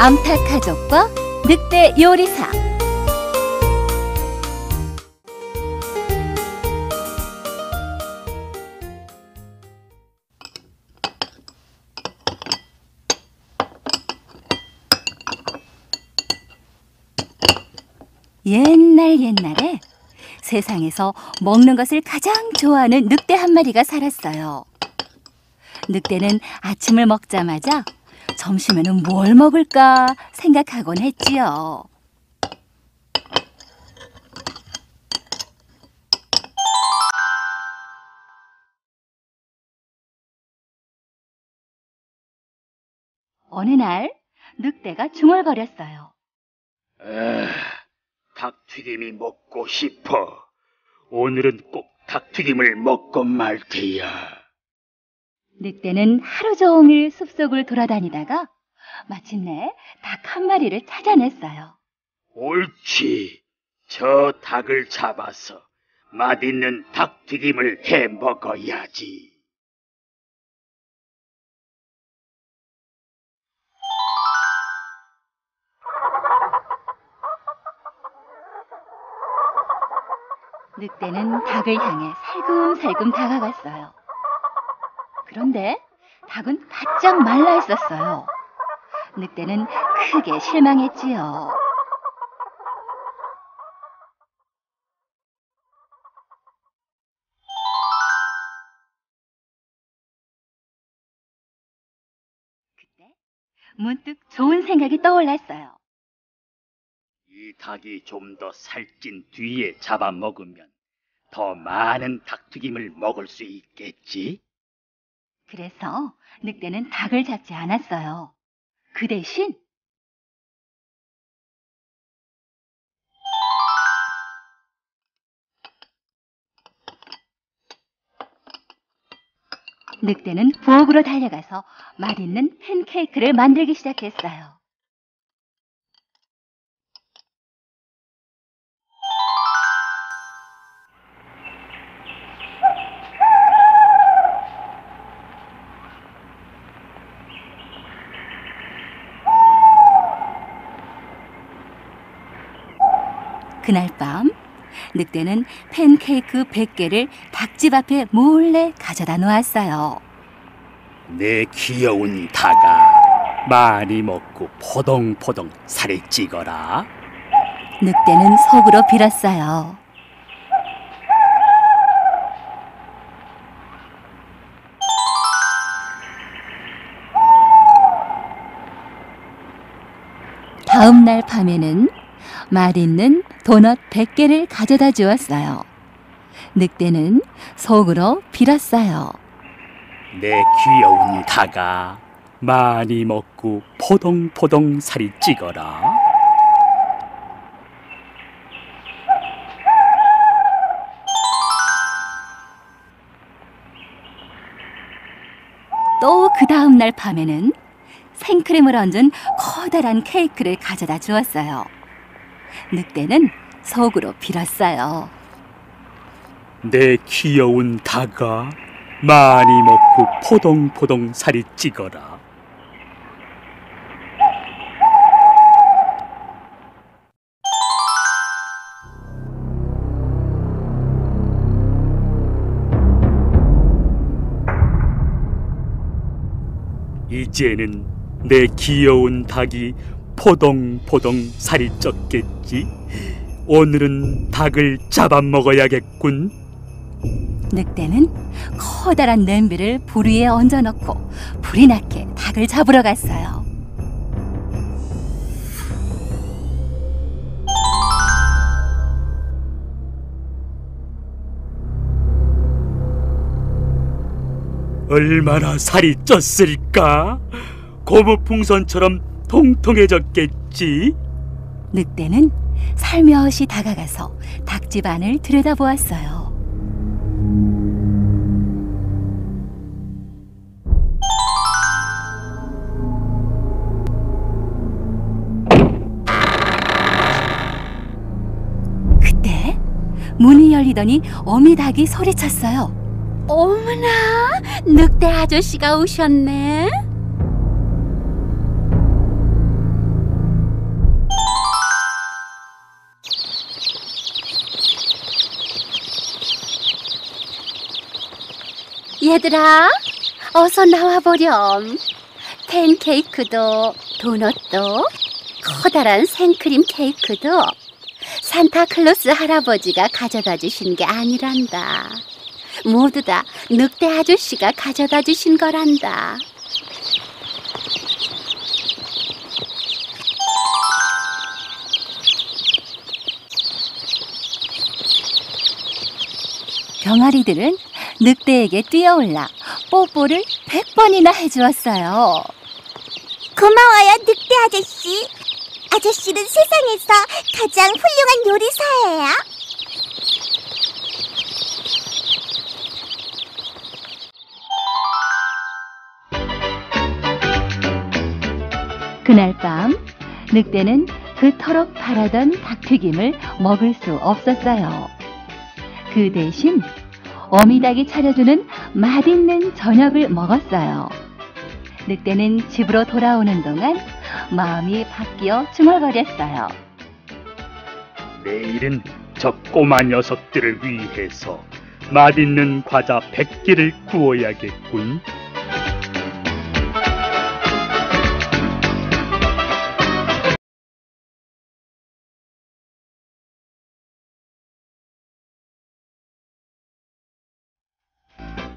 암탉 가족과 늑대 요리사 옛날 옛날에 세상에서 먹는 것을 가장 좋아하는 늑대 한 마리가 살았어요. 늑대는 아침을 먹자마자 점심에는 뭘 먹을까 생각하곤 했지요. 어느 날 늑대가 중얼거렸어요. 아, 닭튀김이 먹고 싶어. 오늘은 꼭 닭튀김을 먹고 말 테야. 늑대는 하루 종일 숲속을 돌아다니다가 마침내 닭 한 마리를 찾아냈어요. 옳지. 저 닭을 잡아서 맛있는 닭튀김을 해 먹어야지. 늑대는 닭을 향해 살금살금 다가갔어요. 그런데 닭은 바짝 말라 있었어요. 늑대는 크게 실망했지요. 그때 문득 좋은 생각이 떠올랐어요. 이 닭이 좀 더 살찐 뒤에 잡아먹으면 더 많은 닭튀김을 먹을 수 있겠지? 그래서 늑대는 닭을 잡지 않았어요. 그 대신 늑대는 부엌으로 달려가서 맛있는 팬케이크를 만들기 시작했어요. 그날 밤 늑대는 팬케이크 100개를 닭집 앞에 몰래 가져다 놓았어요. 내 귀여운 닭아, 많이 먹고 포동포동 살이 찌거라. 늑대는 속으로 빌었어요. 다음 날 밤에는 맛있는 도넛 100개를 가져다 주었어요. 늑대는 속으로 빌었어요. 내 귀여운 닭아, 많이 먹고 포동포동 살이 찌거라. 또 그 다음 날 밤에는 생크림을 얹은 커다란 케이크를 가져다 주었어요. 늑대는 속으로 빌었어요. 내 귀여운 닭아, 많이 먹고 포동포동 살이 찌거라. 이제는 내 귀여운 닭이 포동포동 살이 쪘겠지. 오늘은 닭을 잡아먹어야겠군. 늑대는 커다란 냄비를 불 위에 얹어놓고 불이 나게 닭을 잡으러 갔어요. 얼마나 살이 쪘을까? 고무풍선처럼 통통해졌겠지? 늑대는 살며시 다가가서 닭집 안을 들여다보았어요. 그때 문이 열리더니 어미 닭이 소리쳤어요. 어머나, 늑대 아저씨가 오셨네. 얘들아, 어서 나와보렴. 팬케이크도, 도넛도, 커다란 생크림 케이크도 산타클로스 할아버지가 가져다 주신 게 아니란다. 모두 다 늑대 아저씨가 가져다 주신 거란다. 병아리들은 늑대에게 뛰어올라 뽀뽀를 100번이나 해주었어요. 고마워요, 늑대 아저씨. 아저씨는 세상에서 가장 훌륭한 요리사예요. 그날 밤 늑대는 그토록 바라던 닭튀김을 먹을 수 없었어요. 그 대신 어미닭이 차려주는 맛있는 저녁을 먹었어요. 늑대는 집으로 돌아오는 동안 마음이 바뀌어 중얼거렸어요. 내일은 저 꼬마 녀석들을 위해서 맛있는 과자 100개를 구워야겠군.